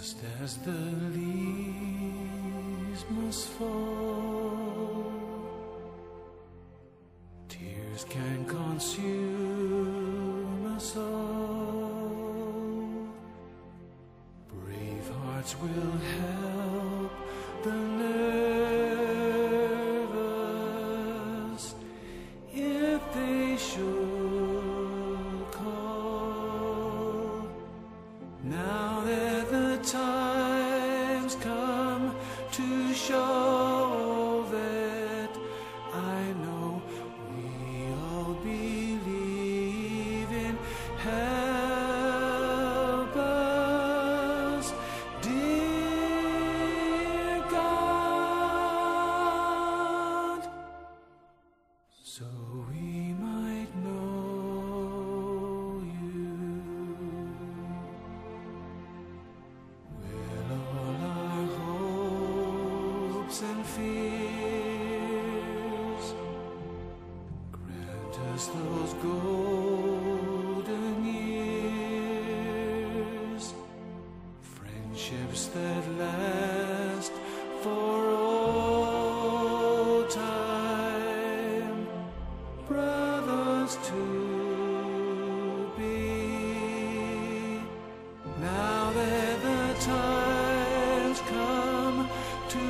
Just as the leaves must fall, tears can consume us all. Brave hearts will help the nervous if they should call. Now that time's come to show hopes and fears. Grant us those golden years, friendships that last for all time, brothers to.